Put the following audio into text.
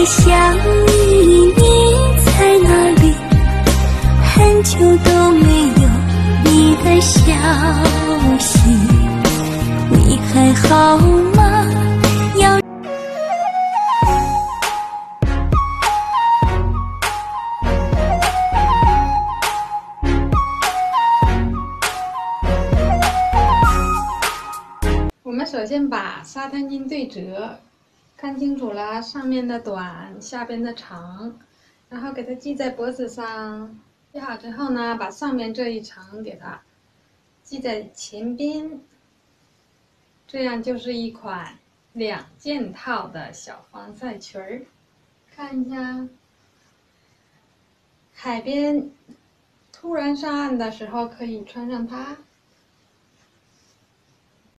我在想你，你在哪里？很久都没有你的消息，你还好吗？要。我们首先把沙滩巾对折，看清楚了上面的短，下边的长，然后给它系在脖子上。系好之后呢，把上面这一层给它系在前边，这样就是一款两件套的小防晒裙儿。看一下，海边突然上岸的时候可以穿上它。